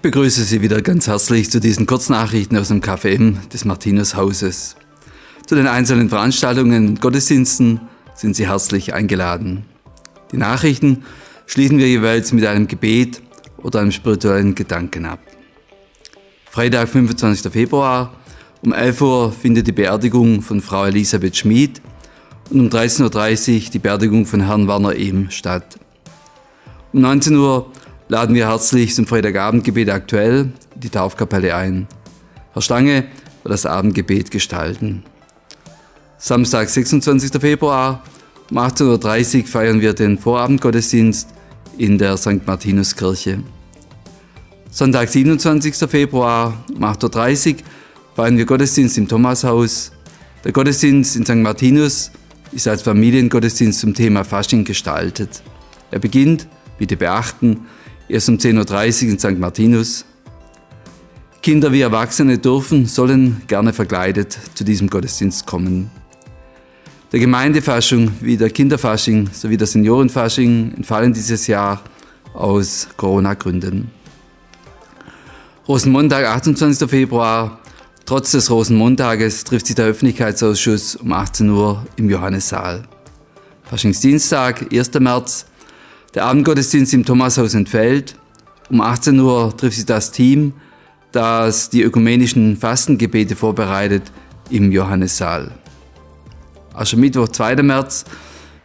Ich begrüße Sie wieder ganz herzlich zu diesen Kurznachrichten aus dem KFM des Martinushauses. Zu den einzelnen Veranstaltungen und Gottesdiensten sind Sie herzlich eingeladen. Die Nachrichten schließen wir jeweils mit einem Gebet oder einem spirituellen Gedanken ab. Freitag, 25. Februar, um 11 Uhr findet die Beerdigung von Frau Elisabeth Schmid und um 13.30 Uhr die Beerdigung von Herrn Werner Ehm statt. Um 19 Uhr laden wir herzlich zum Freitagabendgebet aktuell die Taufkapelle ein. Herr Stange wird das Abendgebet gestalten. Samstag, 26. Februar um 18.30 Uhr feiern wir den Vorabendgottesdienst in der St. Martinuskirche. Sonntag, 27. Februar um 8.30 Uhr feiern wir Gottesdienst im Thomashaus. Der Gottesdienst in St. Martinus ist als Familiengottesdienst zum Thema Fasching gestaltet. Er beginnt, bitte beachten, erst um 10.30 Uhr in St. Martinus. Kinder wie Erwachsene dürfen, sollen gerne verkleidet zu diesem Gottesdienst kommen. Der Gemeindefasching wie der Kinderfasching sowie der Seniorenfasching entfallen dieses Jahr aus Corona-Gründen. Rosenmontag, 28. Februar. Trotz des Rosenmontages trifft sich der Öffentlichkeitsausschuss um 18 Uhr im Johannissaal. Faschingsdienstag, 1. März, der Abendgottesdienst im Thomashaus entfällt. Um 18 Uhr trifft sich das Team, das die ökumenischen Fastengebete vorbereitet, im Johannissaal. Aschermittwoch, 2. März.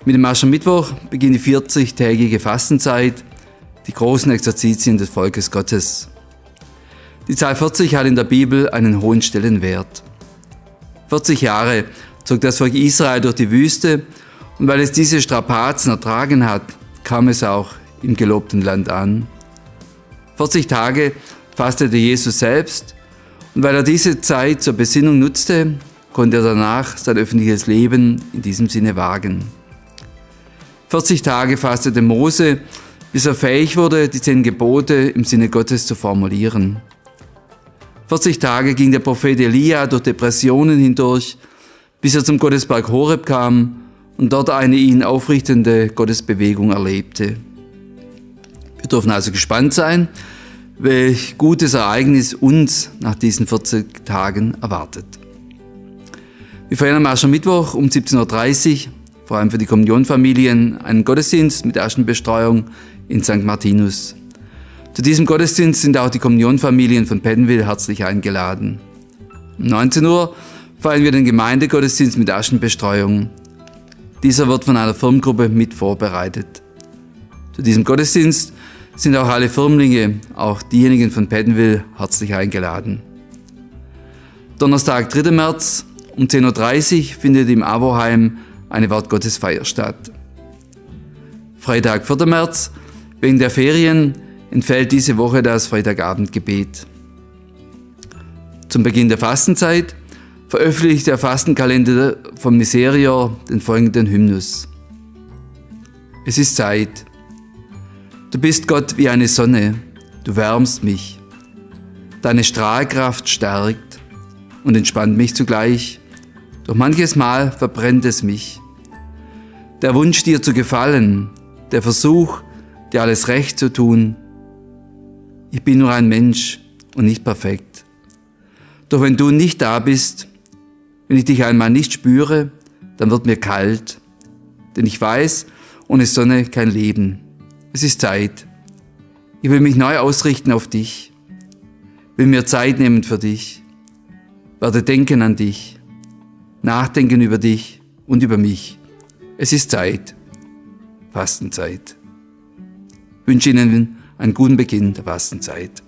Mit dem Aschermittwoch beginnt die 40-tägige Fastenzeit, die großen Exerzitien des Volkes Gottes. Die Zahl 40 hat in der Bibel einen hohen Stellenwert. 40 Jahre zog das Volk Israel durch die Wüste und weil es diese Strapazen ertragen hat, kam es auch im gelobten Land an. 40 Tage fastete Jesus selbst und weil er diese Zeit zur Besinnung nutzte, konnte er danach sein öffentliches Leben in diesem Sinne wagen. 40 Tage fastete Mose, bis er fähig wurde, die zehn Gebote im Sinne Gottes zu formulieren. 40 Tage ging der Prophet Elia durch Depressionen hindurch, bis er zum Gottesberg Horeb kam und dort eine ihn aufrichtende Gottesbewegung erlebte. Wir dürfen also gespannt sein, welch gutes Ereignis uns nach diesen 40 Tagen erwartet. Wir feiern am Aschermittwoch um 17.30 Uhr, vor allem für die Kommunionfamilien, einen Gottesdienst mit Aschenbestreuung in St. Martinus. Zu diesem Gottesdienst sind auch die Kommunionfamilien von Penville herzlich eingeladen. Um 19 Uhr feiern wir den Gemeindegottesdienst mit Aschenbestreuung. Dieser wird von einer Firmengruppe mit vorbereitet. Zu diesem Gottesdienst sind auch alle Firmlinge, auch diejenigen von Penville, herzlich eingeladen. Donnerstag, 3. März um 10.30 Uhr findet im Avoheim eine Wortgottesfeier statt. Freitag, 4. März, wegen der Ferien entfällt diese Woche das Freitagabendgebet. Zum Beginn der Fastenzeit veröffentlicht der Fastenkalender von Miserior den folgenden Hymnus. Es ist Zeit. Du bist Gott wie eine Sonne, du wärmst mich. Deine Strahlkraft stärkt und entspannt mich zugleich, doch manches Mal verbrennt es mich. Der Wunsch dir zu gefallen, der Versuch, dir alles recht zu tun. Ich bin nur ein Mensch und nicht perfekt. Doch wenn du nicht da bist, wenn ich dich einmal nicht spüre, dann wird mir kalt, denn ich weiß, ohne Sonne kein Leben. Es ist Zeit. Ich will mich neu ausrichten auf dich, will mir Zeit nehmen für dich, werde denken an dich, nachdenken über dich und über mich. Es ist Zeit, Fastenzeit. Ich wünsche Ihnen einen guten Beginn der Fastenzeit.